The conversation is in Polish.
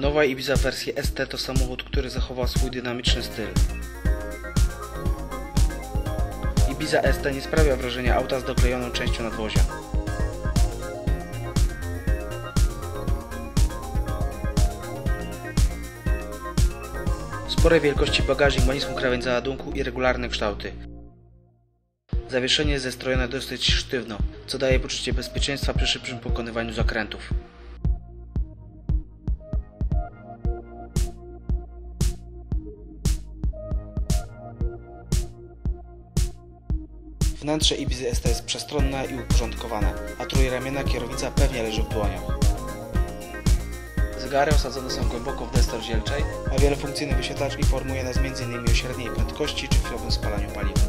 Nowa Ibiza w wersji ST to samochód, który zachował swój dynamiczny styl. Ibiza ST nie sprawia wrażenia auta z doklejoną częścią nadwozia. Sporej wielkości bagażnik ma niską krawędź załadunku i regularne kształty. Zawieszenie jest zestrojone dosyć sztywno, co daje poczucie bezpieczeństwa przy szybszym pokonywaniu zakrętów. Wnętrze Ibizy ST jest przestronne i uporządkowane, a trójramienna kierownica pewnie leży w dłoniach. Zegary osadzone są głęboko w desce rozdzielczej, a wielofunkcyjny wyświetlacz informuje nas m.in. o średniej prędkości czy chwilowym spalaniu paliwa.